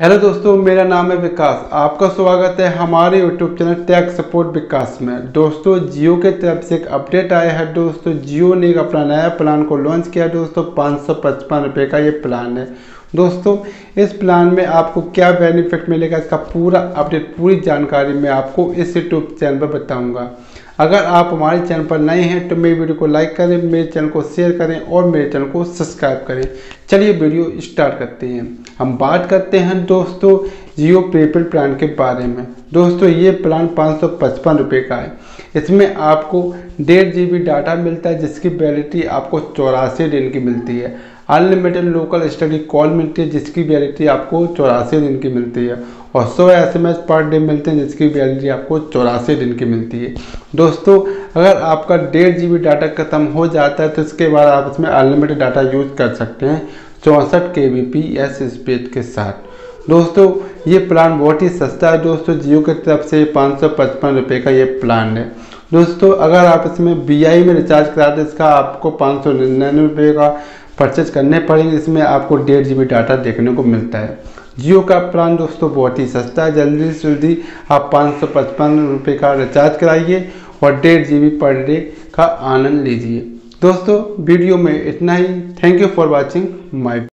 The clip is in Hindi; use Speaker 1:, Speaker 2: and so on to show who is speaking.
Speaker 1: हेलो दोस्तों, मेरा नाम है विकास। आपका स्वागत है हमारे YouTube channel tech support Vikas में। दोस्तों, जियो के तरफ़ से एक अपडेट आया है दोस्तों। जियो ने अपना नया प्लान को लॉन्च किया दोस्तों। पाँच सौ पचपन रुपये का ये प्लान है। दोस्तों, इस प्लान में आपको क्या बेनिफिट मिलेगा? इसका पूरा अपडेट पूरी जानकारी मैं आपको इस यूट्यूब चैनल पर बताऊँगा। अगर आप हमारे चैनल पर नए हैं तो मेरी वीडियो को लाइक करें, मेरे चैनल को शेयर करें और मेरे चैनल को सब्सक्राइब करें। चलिए वीडियो स्टार्ट करते हैं। हम बात करते हैं दोस्तों जियो प्रीपेड प्लान के बारे में। दोस्तों, ये प्लान पाँच सौ पचपन रुपये का है। इसमें आपको डेढ़ जी बी डाटा मिलता है, जिसकी वैलिडिटी आपको चौरासी दिन की मिलती है। अनलिमिटेड लोकल स्टडी कॉल मिलती है, जिसकी वैलिडिटी आपको चौरासी दिन की मिलती है। और सौ एस एम एस पर डे मिलते हैं, जिसकी वैलिडिटी आपको चौरासी दिन की मिलती है। दोस्तों, अगर आपका डेढ़ जी बी डाटा ख़त्म हो जाता है तो इसके बाद आप इसमें अनलिमिटेड डाटा यूज़ कर सकते हैं, चौंसठ के बी पी एस स्पीड के साथ। दोस्तों ये प्लान बहुत ही सस्ता है दोस्तों, जियो की तरफ़ से पाँच सौ पचपन रुपये का ये प्लान है। दोस्तों, अगर आप इसमें बी आई में रिचार्ज कराते इसका आपको पाँच सौ निन्यानवे रुपये का परचेज करने पड़ेंगे। इसमें आपको डेढ़ जीबी डाटा देखने को मिलता है। जियो का प्लान दोस्तों बहुत ही सस्ता है। जल्दी से जल्दी आप पाँच सौ पचपन रुपये का रिचार्ज कराइए और डेढ़ जी पर डे का आनंद लीजिए। दोस्तों, वीडियो में इतना ही। Thank you for watching my